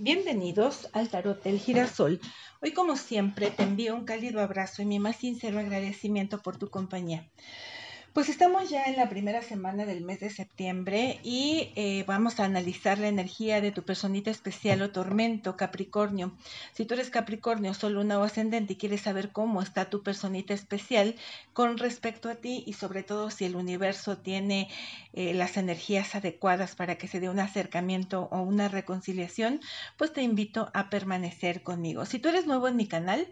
Bienvenidos al Tarot del Girasol. Hoy, como siempre, te envío un cálido abrazo y mi más sincero agradecimiento por tu compañía. Pues estamos ya en la primera semana del mes de septiembre y eh, vamos a analizar la energía de tu personita especial o tormento, Capricornio. Si tú eres Capricornio, solo una o ascendente y quieres saber cómo está tu personita especial con respecto a ti y sobre todo si el universo tiene eh, las energías adecuadas para que se dé un acercamiento o una reconciliación, pues te invito a permanecer conmigo. Si tú eres nuevo en mi canal,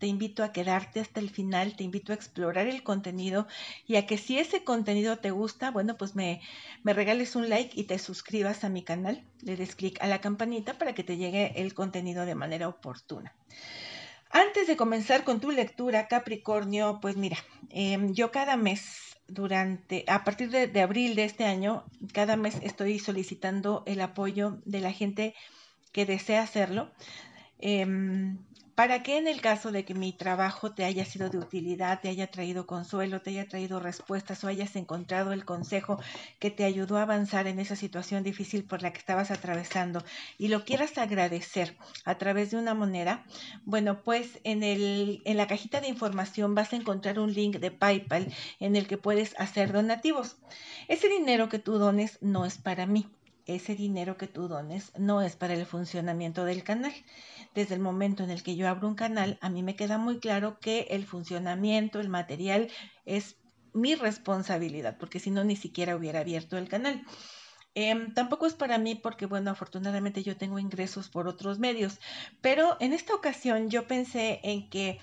te invito a quedarte hasta el final, te invito a explorar el contenido y a que si ese contenido te gusta, bueno, pues me, me regales un like y te suscribas a mi canal, le des clic a la campanita para que te llegue el contenido de manera oportuna. Antes de comenzar con tu lectura, Capricornio, pues mira, em, yo cada mes durante, a partir de, abril de este año, cada mes estoy solicitando el apoyo de la gente que desea hacerlo. Em, para que en el caso de que mi trabajo te haya sido de utilidad, te haya traído consuelo, te haya traído respuestas o hayas encontrado el consejo que te ayudó a avanzar en esa situación difícil por la que estabas atravesando y lo quieras agradecer a través de una moneda, bueno, pues en, el, en la cajita de información vas a encontrar un link de PayPal en el que puedes hacer donativos. Ese dinero que tú dones no es para mí ese dinero que tú dones no es para el funcionamiento del canal. Desde el momento en el que yo abro un canal, a mí me queda muy claro que el funcionamiento, el material es mi responsabilidad, porque si no, ni siquiera hubiera abierto el canal. Em, tampoco es para mí porque, bueno, afortunadamente yo tengo ingresos por otros medios, pero en esta ocasión yo pensé en que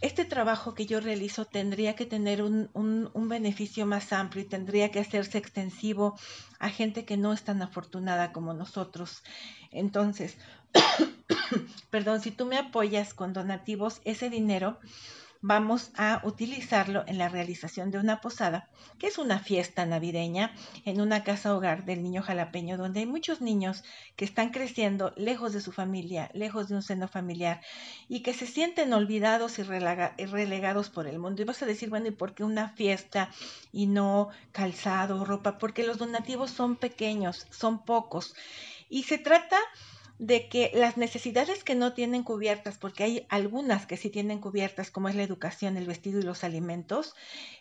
este trabajo que yo realizo tendría que tener un, un, beneficio más amplio y tendría que hacerse extensivo a gente que no es tan afortunada como nosotros. Entonces, perdón, si tú me apoyas con donativos, ese dinero vamos a utilizarlo en la realización de una posada, que es una fiesta navideña en una casa hogar del niño jalapeño, donde hay muchos niños que están creciendo lejos de su familia, lejos de un seno familiar, y que se sienten olvidados y relegados por el mundo. Y vas a decir, bueno, ¿y por qué una fiesta y no calzado, ropa? Porque los donativos son pequeños, son pocos. Y se trata de que las necesidades que no tienen cubiertas, porque hay algunas que sí tienen cubiertas, como es la educación, el vestido y los alimentos,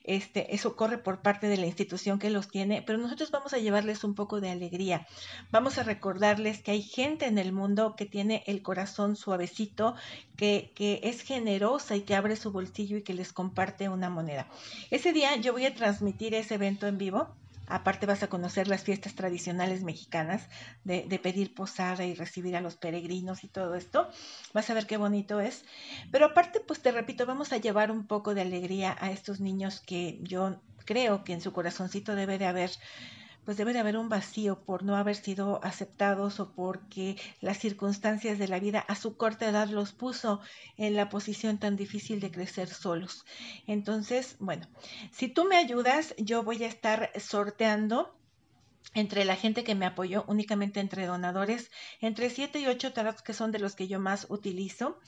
este, eso corre por parte de la institución que los tiene, pero nosotros vamos a llevarles un poco de alegría. Vamos a recordarles que hay gente en el mundo que tiene el corazón suavecito, que, que es generosa y que abre su bolsillo y que les comparte una moneda. Ese día yo voy a transmitir ese evento en vivo Aparte vas a conocer las fiestas tradicionales mexicanas de, pedir posada y recibir a los peregrinos y todo esto. Vas a ver qué bonito es. Pero aparte, pues te repito, vamos a llevar un poco de alegría a estos niños que yo creo que en su corazoncito debe de haber pues debe de haber un vacío por no haber sido aceptados o porque las circunstancias de la vida a su corta edad los puso en la posición tan difícil de crecer solos. Entonces, bueno, si tú me ayudas, yo voy a estar sorteando entre la gente que me apoyó, únicamente entre donadores, entre 7 y 8 tarots que son de los que yo más utilizo.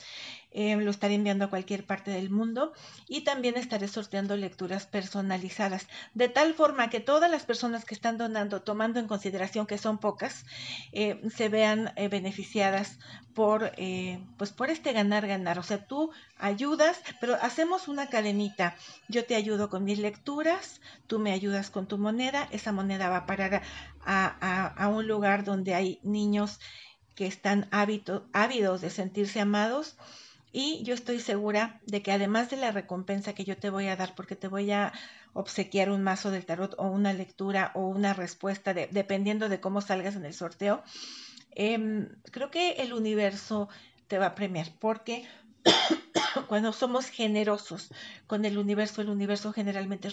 Eh, lo estaré enviando a cualquier parte del mundo y también estaré sorteando lecturas personalizadas, de tal forma que todas las personas que están donando, tomando en consideración que son pocas, eh, se vean eh, beneficiadas por, pues por este ganar-ganar. O sea, tú ayudas, pero hacemos una cadenita. Yo te ayudo con mis lecturas, tú me ayudas con tu moneda, esa moneda va a parar a, a un lugar donde hay niños que están ávidos de sentirse amados y yo estoy segura de que además de la recompensa que yo te voy a dar, porque te voy a obsequiar un mazo del tarot o una lectura o una respuesta, dependiendo de cómo salgas en el sorteo, em, creo que el universo te va a premiar, porque cuando somos generosos con el universo, el universo generalmente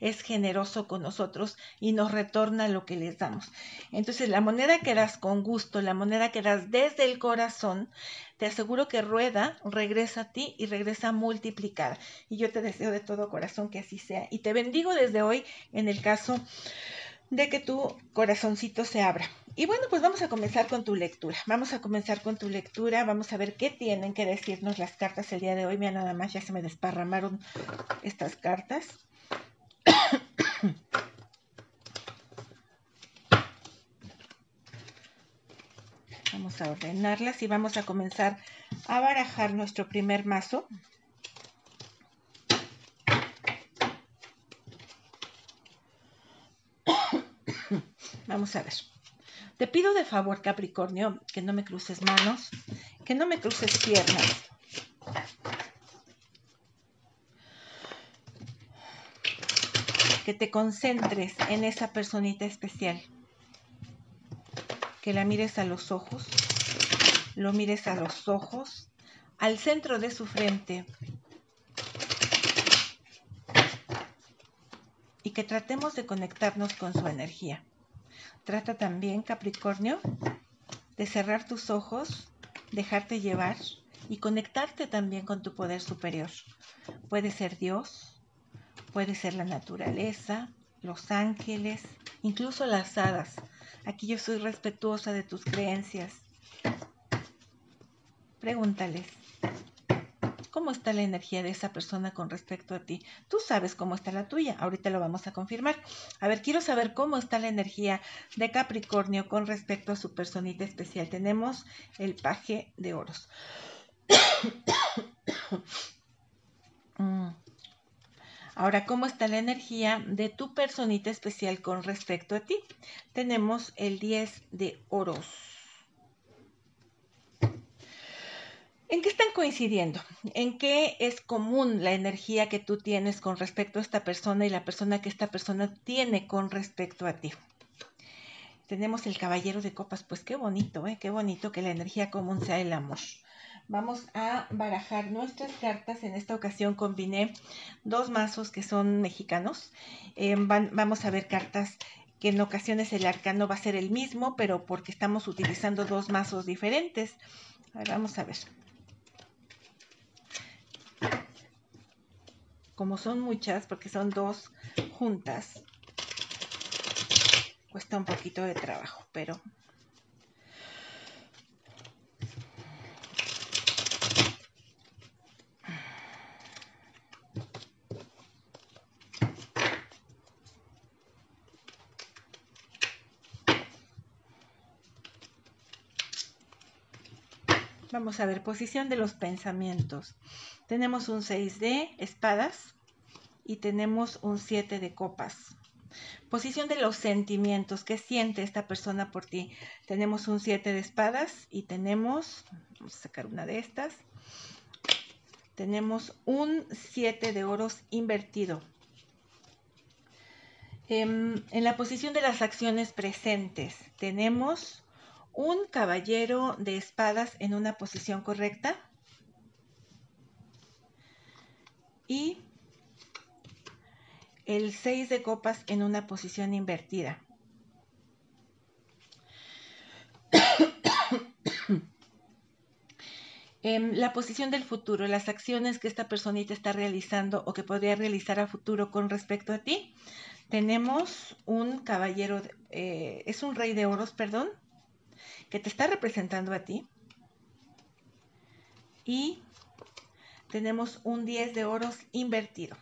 es, generoso con nosotros y nos retorna lo que les damos. Entonces, la moneda que das con gusto, la moneda que das desde el corazón, te aseguro que rueda, regresa a ti y regresa multiplicada. Y yo te deseo de todo corazón que así sea. Y te bendigo desde hoy en el caso de que tu corazoncito se abra. Y bueno, pues vamos a comenzar con tu lectura. Vamos a comenzar con tu lectura. Vamos a ver qué tienen que decirnos las cartas el día de hoy. Mira, nada más ya se me desparramaron estas cartas. Vamos a ordenarlas y vamos a comenzar a barajar nuestro primer mazo. Vamos a ver. Te pido de favor, Capricornio, que no me cruces manos, que no me cruces piernas. Que te concentres en esa personita especial. Que la mires a los ojos, lo mires a los ojos, al centro de su frente. Y que tratemos de conectarnos con su energía. Trata también, Capricornio, de cerrar tus ojos, dejarte llevar y conectarte también con tu poder superior. Puede ser Dios, puede ser la naturaleza, los ángeles, incluso las hadas. Aquí yo soy respetuosa de tus creencias. Pregúntales, cómo está la energía de esa persona con respecto a ti. Tú sabes cómo está la tuya, ahorita lo vamos a confirmar. A ver, quiero saber cómo está la energía de Capricornio con respecto a su personita especial. Tenemos el paje de oros. Mm. Ahora, ¿cómo está la energía de tu personita especial con respecto a ti? Tenemos el 10 de oros. ¿En qué están coincidiendo? ¿En qué es común la energía que tú tienes con respecto a esta persona y la persona que esta persona tiene con respecto a ti? Tenemos el caballero de copas, pues qué bonito, ¿eh? qué bonito que la energía común sea el amor. Vamos a barajar nuestras cartas. En esta ocasión combiné dos mazos que son mexicanos. Eh, vamos a ver cartas que en ocasiones el arcano va a ser el mismo, pero porque estamos utilizando dos mazos diferentes. vamos a ver. Como son muchas, porque son dos juntas, cuesta un poquito de trabajo, pero Vamos a ver, posición de los pensamientos. Tenemos un 6 de espadas y tenemos un 7 de copas. Posición de los sentimientos. ¿Qué siente esta persona por ti? Tenemos un 7 de espadas y tenemos, vamos a sacar una de estas, tenemos un 7 de oros invertido. En, em, en la posición de las acciones presentes tenemos un caballero de espadas en una posición correcta y el 6 de copas en una posición invertida. En la posición del futuro, las acciones que esta personita está realizando o que podría realizar a futuro con respecto a ti, tenemos un caballero, eh, es un rey de oros, perdón, que te está representando a ti. Y tenemos un 10 de oros invertido.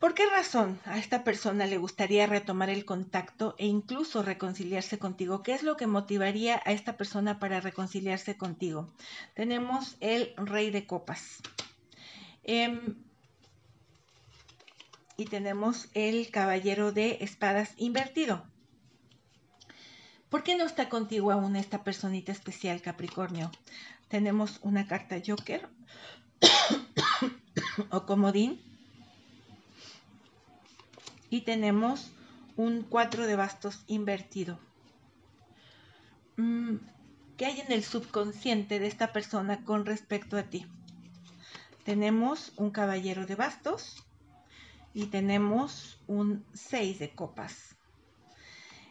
¿Por qué razón a esta persona le gustaría retomar el contacto e incluso reconciliarse contigo? ¿Qué es lo que motivaría a esta persona para reconciliarse contigo? Tenemos el rey de copas. Em, y tenemos el caballero de espadas invertido. ¿Por qué no está contigo aún esta personita especial, Capricornio? Tenemos una carta Joker o comodín y tenemos un 4 de bastos invertido. Mm, ¿Qué hay en el subconsciente de esta persona con respecto a ti? Tenemos un caballero de bastos y tenemos un 6 de copas.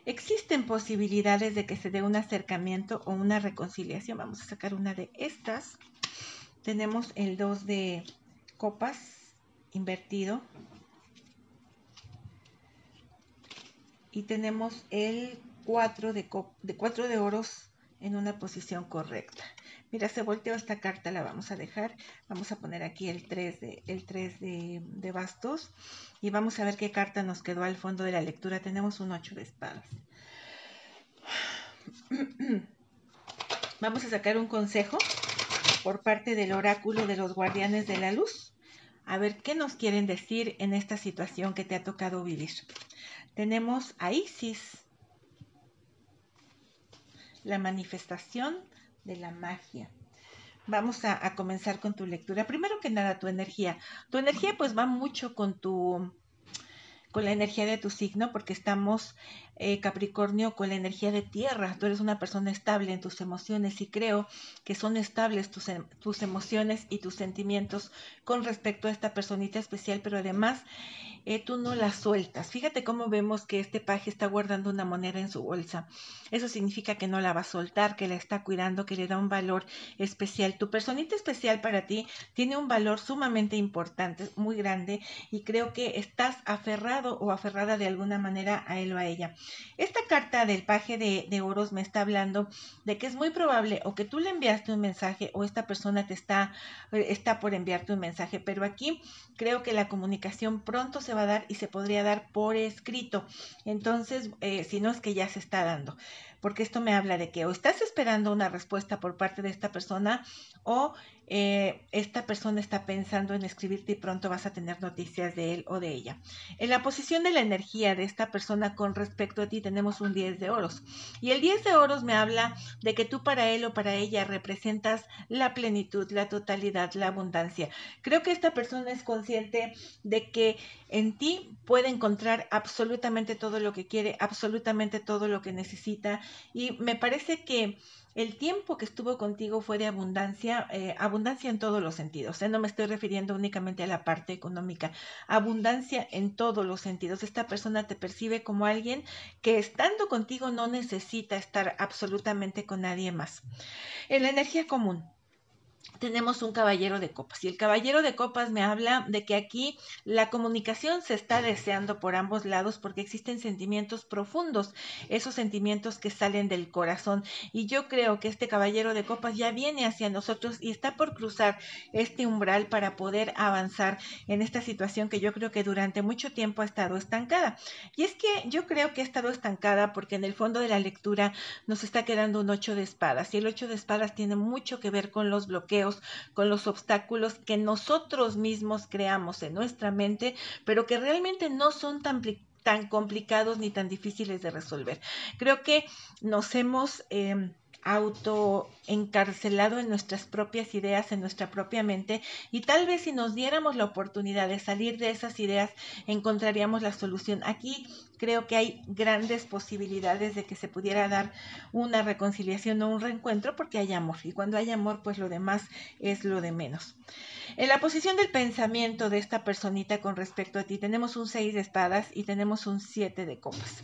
Existen posibilidades de que se dé un acercamiento o una reconciliación. Vamos a sacar una de estas. Tenemos el 2 de copas invertido. Y tenemos el 4 de, de, 4 de oros en una posición correcta. Mira, se volteó esta carta, la vamos a dejar. Vamos a poner aquí el 3 de, el 3 de, de bastos y vamos a ver qué carta nos quedó al fondo de la lectura. Tenemos un 8 de espadas. Vamos a sacar un consejo por parte del oráculo de los guardianes de la luz. A ver qué nos quieren decir en esta situación que te ha tocado vivir. Tenemos a Isis, la manifestación de la magia. Vamos a, comenzar con tu lectura. Primero que nada, tu energía. Tu energía pues va mucho con tu con la energía de tu signo, porque estamos eh, Capricornio con la energía de tierra. Tú eres una persona estable en tus emociones y creo que son estables tus, em, tus emociones y tus sentimientos con respecto a esta personita especial, pero además eh, tú no la sueltas. Fíjate cómo vemos que este paje está guardando una moneda en su bolsa. Eso significa que no la va a soltar, que la está cuidando, que le da un valor especial. Tu personita especial para ti tiene un valor sumamente importante, muy grande, y creo que estás aferrado o aferrada de alguna manera a él o a ella. Esta carta del paje de, de oros me está hablando de que es muy probable o que tú le enviaste un mensaje o esta persona te está, eh, está por enviarte un mensaje, pero aquí creo que la comunicación pronto se va a dar y se podría dar por escrito. Entonces, eh, si no es que ya se está dando porque esto me habla de que o estás esperando una respuesta por parte de esta persona o eh, esta persona está pensando en escribirte y pronto vas a tener noticias de él o de ella. En la posición de la energía de esta persona con respecto a ti tenemos un 10 de oros. Y el 10 de oros me habla de que tú para él o para ella representas la plenitud, la totalidad, la abundancia. Creo que esta persona es consciente de que en ti puede encontrar absolutamente todo lo que quiere, absolutamente todo lo que necesita y me parece que el tiempo que estuvo contigo fue de abundancia, eh, abundancia en todos los sentidos. ¿eh? No me estoy refiriendo únicamente a la parte económica, abundancia en todos los sentidos. Esta persona te percibe como alguien que estando contigo no necesita estar absolutamente con nadie más. En la energía común, tenemos un caballero de copas. Y el caballero de copas me habla de que aquí la comunicación se está deseando por ambos lados porque existen sentimientos profundos, esos sentimientos que salen del corazón. Y yo creo que este caballero de copas ya viene hacia nosotros y está por cruzar este umbral para poder avanzar en esta situación que yo creo que durante mucho tiempo ha estado estancada. Y es que yo creo que ha estado estancada porque en el fondo de la lectura nos está quedando un ocho de espadas. Y el ocho de espadas tiene mucho que ver con los bloqueos con los obstáculos que nosotros mismos creamos en nuestra mente, pero que realmente no son tan tan complicados ni tan difíciles de resolver. Creo que nos hemos eh, auto encarcelado en nuestras propias ideas, en nuestra propia mente, y tal vez si nos diéramos la oportunidad de salir de esas ideas, encontraríamos la solución. Aquí creo que hay grandes posibilidades de que se pudiera dar una reconciliación o un reencuentro porque hay amor, y cuando hay amor, pues lo demás es lo de menos. En la posición del pensamiento de esta personita con respecto a ti, tenemos un 6 de espadas y tenemos un 7 de copas.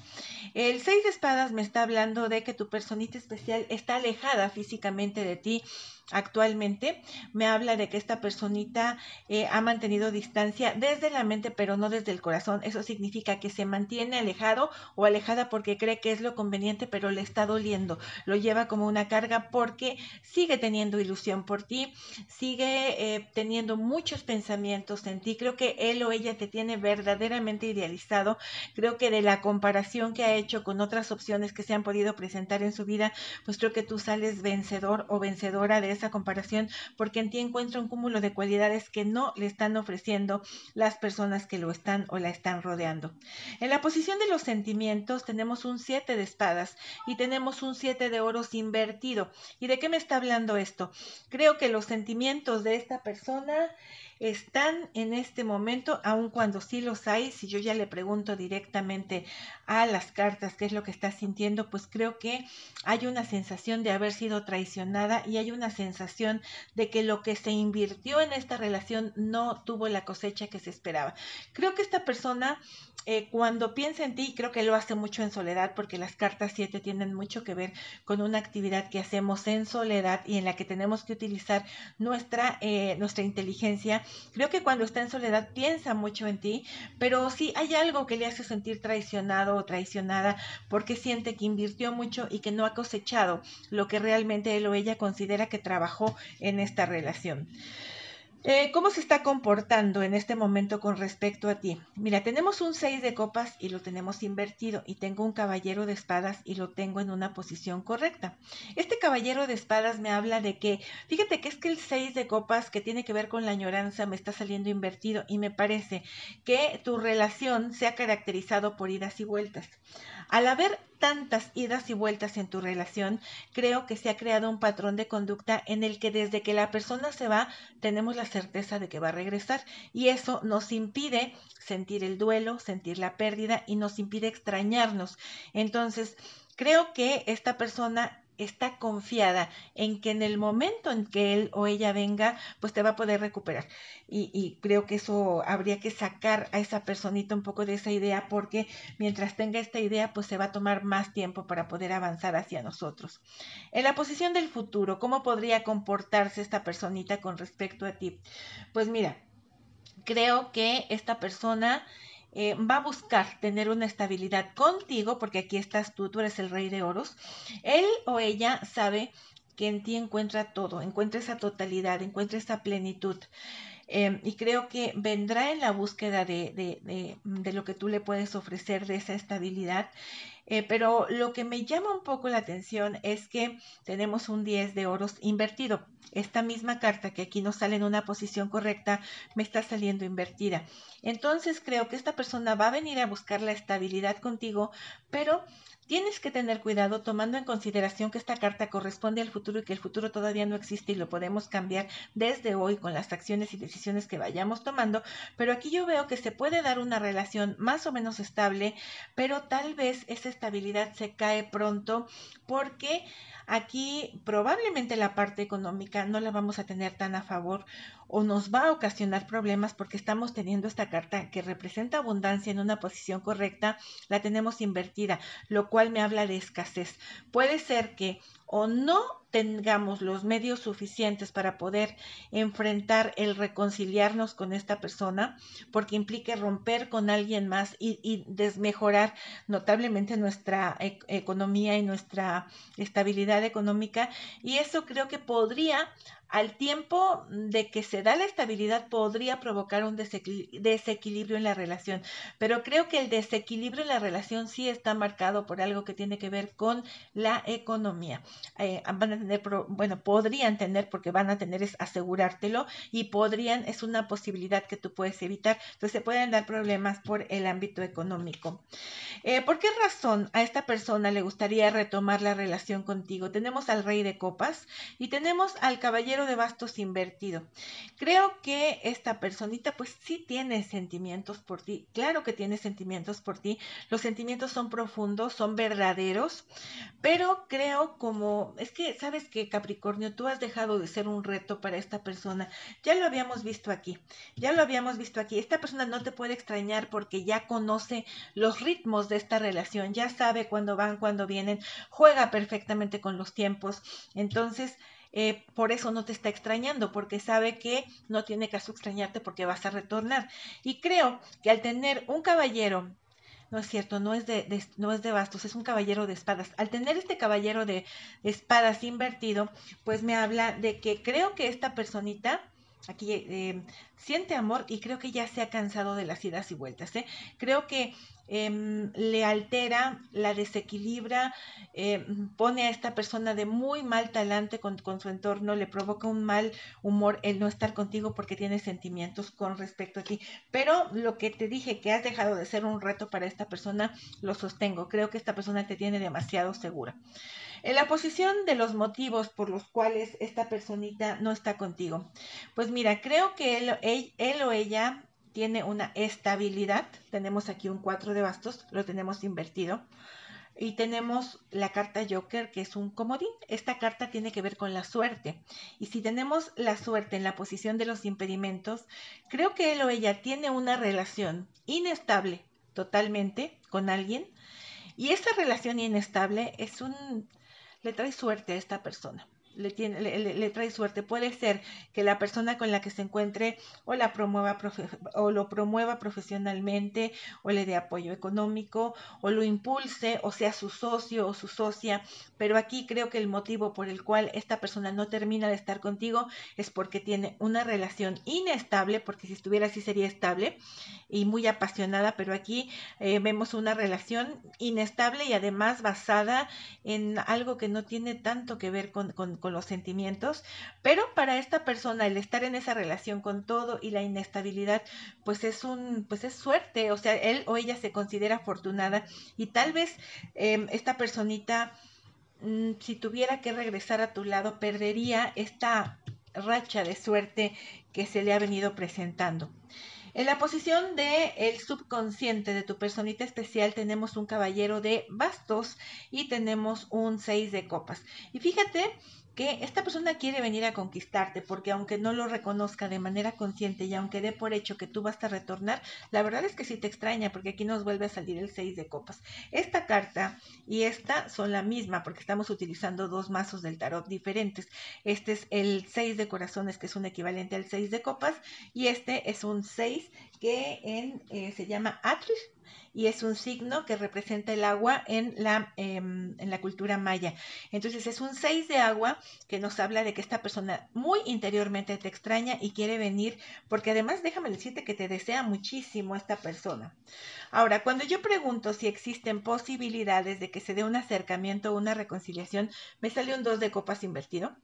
El 6 de espadas me está hablando de que tu personita especial está alejada físicamente de ti actualmente me habla de que esta personita eh, ha mantenido distancia desde la mente pero no desde el corazón. Eso significa que se mantiene alejado o alejada porque cree que es lo conveniente pero le está doliendo. Lo lleva como una carga porque sigue teniendo ilusión por ti, sigue eh, teniendo muchos pensamientos en ti. Creo que él o ella te tiene verdaderamente idealizado. Creo que de la comparación que ha hecho con otras opciones que se han podido presentar en su vida, pues creo que tú sales vencedor o vencedora de esa comparación porque en ti encuentra un cúmulo de cualidades que no le están ofreciendo las personas que lo están o la están rodeando. En la posición de los sentimientos tenemos un 7 de espadas y tenemos un 7 de oros invertido. ¿Y de qué me está hablando esto? Creo que los sentimientos de esta persona están en este momento, aun cuando sí los hay, si yo ya le pregunto directamente a las cartas qué es lo que está sintiendo, pues creo que hay una sensación de haber sido traicionada y hay una sensación de que lo que se invirtió en esta relación no tuvo la cosecha que se esperaba. Creo que esta persona eh, cuando piensa en ti, creo que lo hace mucho en soledad, porque las cartas 7 tienen mucho que ver con una actividad que hacemos en soledad y en la que tenemos que utilizar nuestra, eh, nuestra inteligencia Creo que cuando está en soledad piensa mucho en ti, pero sí hay algo que le hace sentir traicionado o traicionada porque siente que invirtió mucho y que no ha cosechado lo que realmente él o ella considera que trabajó en esta relación. Eh, ¿Cómo se está comportando en este momento con respecto a ti? Mira, tenemos un 6 de copas y lo tenemos invertido y tengo un caballero de espadas y lo tengo en una posición correcta. Este caballero de espadas me habla de que, fíjate que es que el 6 de copas que tiene que ver con la añoranza me está saliendo invertido y me parece que tu relación se ha caracterizado por idas y vueltas. Al haber tantas idas y vueltas en tu relación, creo que se ha creado un patrón de conducta en el que desde que la persona se va, tenemos la certeza de que va a regresar y eso nos impide sentir el duelo, sentir la pérdida y nos impide extrañarnos. Entonces, creo que esta persona está confiada en que en el momento en que él o ella venga, pues te va a poder recuperar. Y, creo que eso habría que sacar a esa personita un poco de esa idea porque mientras tenga esta idea, pues se va a tomar más tiempo para poder avanzar hacia nosotros. En la posición del futuro, ¿cómo podría comportarse esta personita con respecto a ti? Pues mira, creo que esta persona eh, va a buscar tener una estabilidad contigo, porque aquí estás tú, tú eres el rey de oros, él o ella sabe que en ti encuentra todo, encuentra esa totalidad, encuentra esa plenitud. Em, y creo que vendrá en la búsqueda de, de, de, lo que tú le puedes ofrecer, de esa estabilidad. Eh, pero lo que me llama un poco la atención es que tenemos un 10 de oros invertido. Esta misma carta que aquí no sale en una posición correcta me está saliendo invertida. Entonces creo que esta persona va a venir a buscar la estabilidad contigo, pero Tienes que tener cuidado tomando en consideración que esta carta corresponde al futuro y que el futuro todavía no existe y lo podemos cambiar desde hoy con las acciones y decisiones que vayamos tomando, pero aquí yo veo que se puede dar una relación más o menos estable, pero tal vez esa estabilidad se cae pronto porque aquí probablemente la parte económica no la vamos a tener tan a favor o nos va a ocasionar problemas porque estamos teniendo esta carta que representa abundancia en una posición correcta, la tenemos invertida, lo cual me habla de escasez. Puede ser que o no tengamos los medios suficientes para poder enfrentar el reconciliarnos con esta persona, porque implique romper con alguien más y, desmejorar notablemente nuestra e-, economía y nuestra estabilidad económica. Y eso creo que podría al tiempo de que se da la estabilidad podría provocar un desequilibrio en la relación, pero creo que el desequilibrio en la relación sí está marcado por algo que tiene que ver con la economía. Eh, van a tener, bueno, podrían tener, porque van a tener es asegurártelo y podrían, es una posibilidad que tú puedes evitar. Entonces se pueden dar problemas por el ámbito económico. Eh, ¿Por qué razón a esta persona le gustaría retomar la relación contigo? Tenemos al rey de copas y tenemos al caballero de bastos invertido. Creo que esta personita pues sí tiene sentimientos por ti, claro que tiene sentimientos por ti, los sentimientos son profundos, son verdaderos, pero creo como, es que sabes que Capricornio, tú has dejado de ser un reto para esta persona, ya lo habíamos visto aquí, ya lo habíamos visto aquí, esta persona no te puede extrañar porque ya conoce los ritmos de esta relación, ya sabe cuándo van, cuándo vienen, juega perfectamente con los tiempos, entonces eh, por eso no te está extrañando, porque sabe que no tiene caso extrañarte porque vas a retornar. Y creo que al tener un caballero no es cierto, no es de, no es de bastos, es un caballero de espadas. Al tener este caballero de, espadas invertido, pues me habla de que creo que esta personita aquí eh, siente amor y creo que ya se ha cansado de las idas y vueltas. ¿eh? Creo que Em, le altera, la desequilibra, em, pone a esta persona de muy mal talante con, su entorno, le provoca un mal humor el no estar contigo porque tiene sentimientos con respecto a ti. Pero lo que te dije, que has dejado de ser un reto para esta persona, lo sostengo. Creo que esta persona te tiene demasiado segura. En la posición de los motivos por los cuales esta personita no está contigo. Pues mira, creo que él, o ella tiene una estabilidad. Tenemos aquí un 4 de bastos, lo tenemos invertido. Y tenemos la carta Joker, que es un comodín. Esta carta tiene que ver con la suerte. Y si tenemos la suerte en la posición de los impedimentos, creo que él o ella tiene una relación inestable totalmente con alguien. Y esa relación inestable es un... le trae suerte a esta persona. Le, tiene, le, trae suerte. Puede ser que la persona con la que se encuentre o la promueva o lo promueva profesionalmente o le dé apoyo económico o lo impulse o sea su socio o su socia. Pero aquí creo que el motivo por el cual esta persona no termina de estar contigo es porque tiene una relación inestable, porque si estuviera así sería estable y muy apasionada, pero aquí eh, vemos una relación inestable y además basada en algo que no tiene tanto que ver con con los sentimientos, pero para esta persona el estar en esa relación con todo y la inestabilidad, pues es un, pues es suerte, o sea, él o ella se considera afortunada y tal vez em, esta personita, mm, si tuviera que regresar a tu lado, perdería esta racha de suerte que se le ha venido presentando. En la posición de el subconsciente de tu personita especial tenemos un caballero de bastos y tenemos un seis de copas. Y fíjate que esta persona quiere venir a conquistarte, porque aunque no lo reconozca de manera consciente y aunque dé por hecho que tú vas a retornar, la verdad es que sí te extraña, porque aquí nos vuelve a salir el 6 de copas. Esta carta y esta son la misma, porque estamos utilizando dos mazos del tarot diferentes. Este es el 6 de corazones, que es un equivalente al 6 de copas, y este es un 6 que eh, se llama Atris y es un signo que representa el agua en la, em, en la cultura maya. Entonces es un 6 de agua que nos habla de que esta persona muy interiormente te extraña y quiere venir, porque además déjame decirte que te desea muchísimo esta persona. Ahora, cuando yo pregunto si existen posibilidades de que se dé un acercamiento o una reconciliación, me sale un 2 de copas invertido.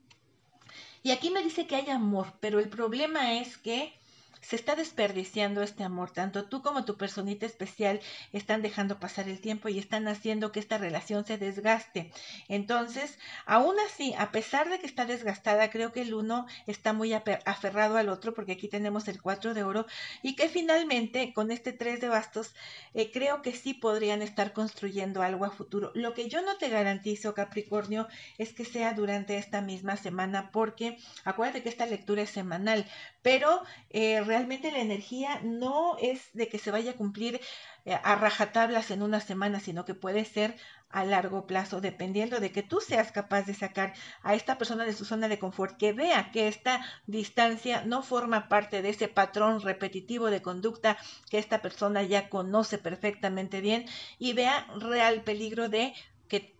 Y aquí me dice que hay amor, pero el problema es que se está desperdiciando este amor. Tanto tú como tu personita especial están dejando pasar el tiempo y están haciendo que esta relación se desgaste. Entonces, aún así, a pesar de que está desgastada, creo que el uno está muy aferrado al otro, porque aquí tenemos el cuatro de oro, y que finalmente con este tres de bastos, eh, creo que sí podrían estar construyendo algo a futuro. Lo que yo no te garantizo, Capricornio, es que sea durante esta misma semana, porque acuérdate que esta lectura es semanal, pero eh, realmente la energía no es de que se vaya a cumplir eh, a rajatablas en una semana, sino que puede ser a largo plazo, dependiendo de que tú seas capaz de sacar a esta persona de su zona de confort, que vea que esta distancia no forma parte de ese patrón repetitivo de conducta que esta persona ya conoce perfectamente bien y vea real peligro de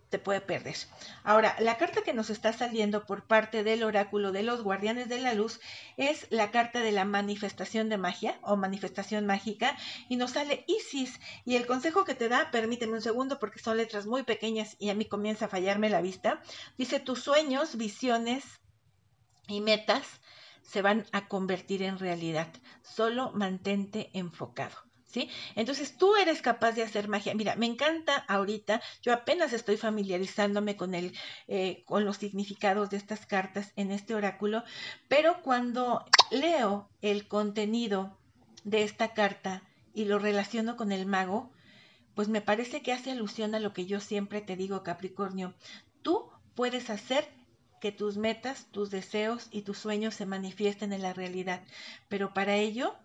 te puede perder. Ahora, la carta que nos está saliendo por parte del oráculo de los guardianes de la luz es la carta de la manifestación de magia o manifestación mágica y nos sale Isis y el consejo que te da, permíteme un segundo porque son letras muy pequeñas y a mí comienza a fallarme la vista, dice tus sueños, visiones y metas se van a convertir en realidad. Solo mantente enfocado. ¿Sí? Entonces tú eres capaz de hacer magia. Mira, me encanta ahorita, yo apenas estoy familiarizándome con, el, eh, con los significados de estas cartas en este oráculo, pero cuando leo el contenido de esta carta y lo relaciono con el mago, pues me parece que hace alusión a lo que yo siempre te digo, Capricornio. Tú puedes hacer que tus metas, tus deseos y tus sueños se manifiesten en la realidad, pero para ello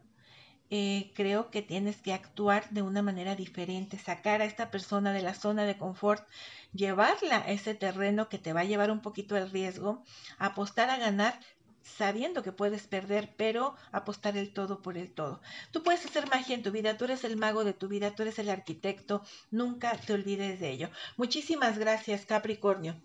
eh, creo que tienes que actuar de una manera diferente, sacar a esta persona de la zona de confort, llevarla a ese terreno que te va a llevar un poquito el riesgo, apostar a ganar sabiendo que puedes perder, pero apostar el todo por el todo. Tú puedes hacer magia en tu vida, tú eres el mago de tu vida, tú eres el arquitecto, nunca te olvides de ello. Muchísimas gracias, Capricornio.